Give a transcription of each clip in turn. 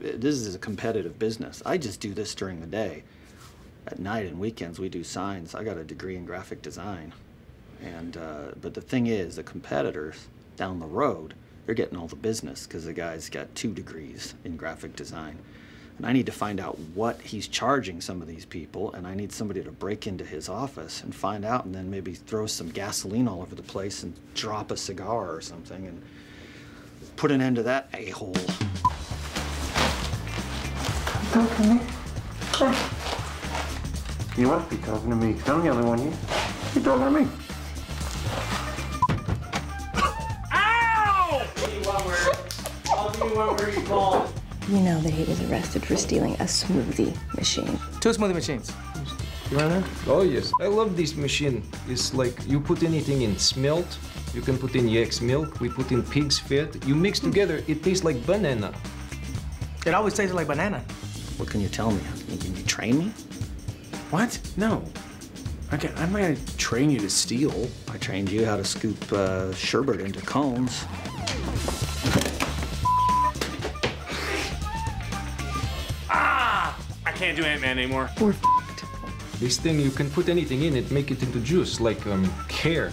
this is a competitive business. I just do this during the day. At night and weekends, we do signs. I got a degree in graphic design. And, uh, but the thing is, the competitors down the road, they're getting all the business because the guy's got two degrees in graphic design. And I need to find out what he's charging some of these people, and I need somebody to break into his office and find out, and then maybe throw some gasoline all over the place and drop a cigar or something and put an end to that a hole. Talking to me? You must be talking to me, 'cause I'm the only one here. You're talking to me? Ow! You know that he was arrested for stealing a smoothie machine. Two smoothie machines. You want to know? Oh yes, I love this machine. It's like you put anything in smelt, you can put in yak's milk, we put in pig's fat. You mix together, it tastes like banana. It always tastes like banana. What can you tell me? Can you train me? What? No. I can, I'm gonna train you to steal. I trained you how to scoop uh, sherbet into cones. Ah! I can't do Ant-Man anymore. We're This thing, you can put anything in it, make it into juice, like um, hair.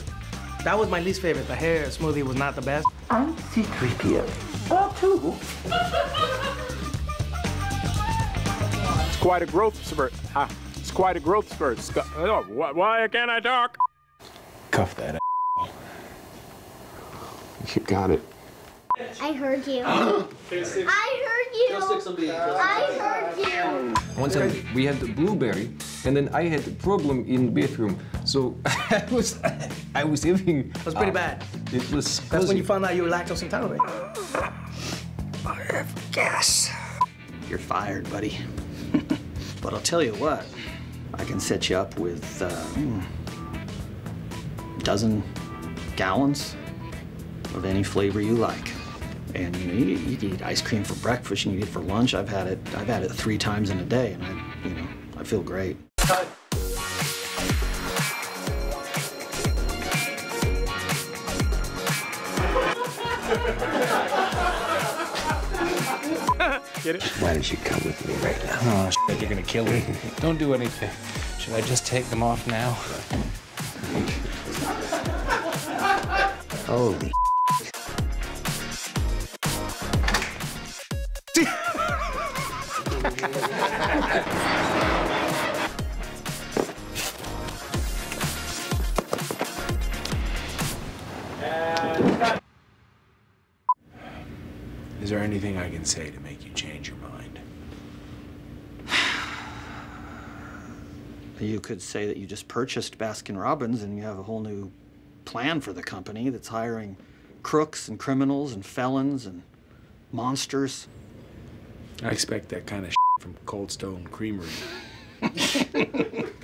That was my least favorite. The hair smoothie was not the best. I'm C-3PO. Oh, too. It's quite a growth spurt. Ah, it's quite a growth spurt. Sc- oh, wh- why can't I talk? Cuff that You got it. I heard you. I heard you. I heard you. One time we had the blueberry, and then I had a problem in the bathroom. So I was, I was having. It was pretty bad. It was. That's when you found out you were lactose intolerant. I have gas. You're fired, buddy. but I'll tell you what, I can set you up with uh, hmm, a dozen gallons of any flavor you like. And you know, you, you can eat ice cream for breakfast, you can eat it for lunch. I've had it. I've had it three times in a day, and I, you know, I feel great. Why don't you come with me right now? Oh, shit, you're gonna kill me. Don't do anything. Should I just take them off now? Holy Is there anything I can say to make you change your mind? You could say that you just purchased Baskin Robbins and you have a whole new plan for the company that's hiring crooks and criminals and felons and monsters. I expect that kind of from Cold Stone Creamery.